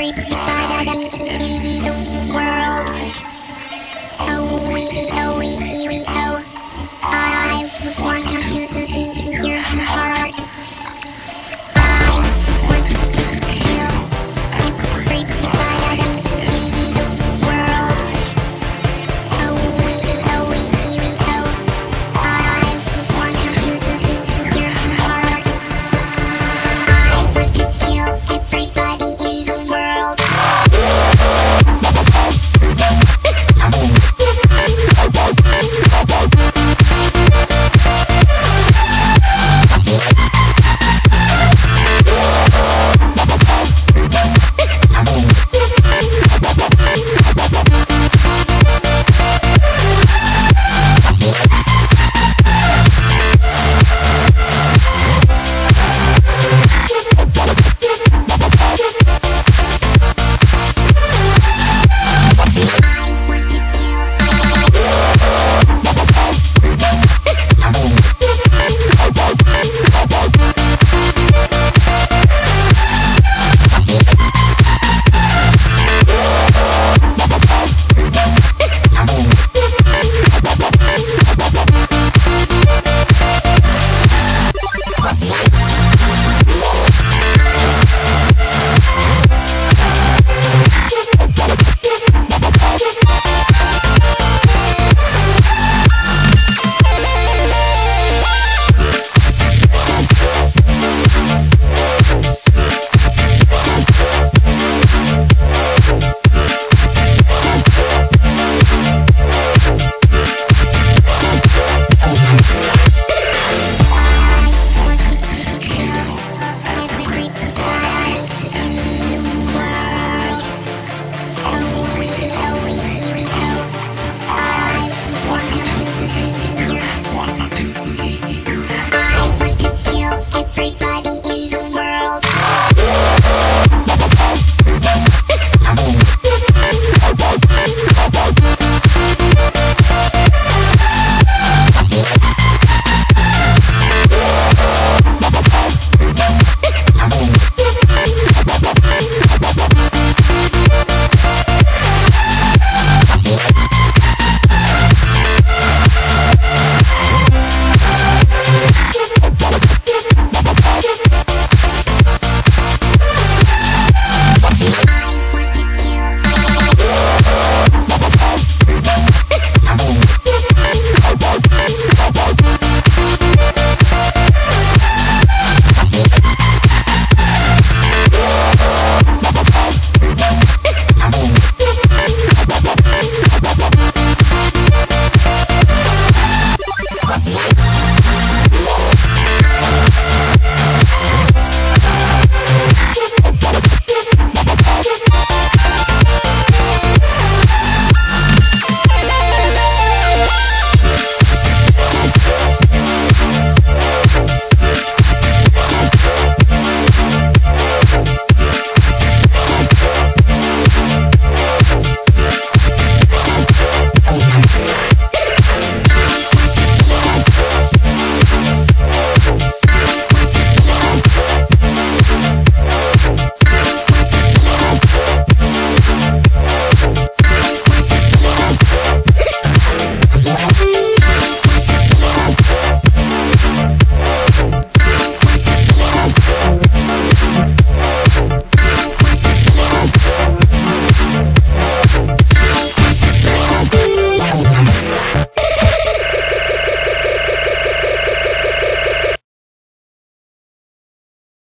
creep.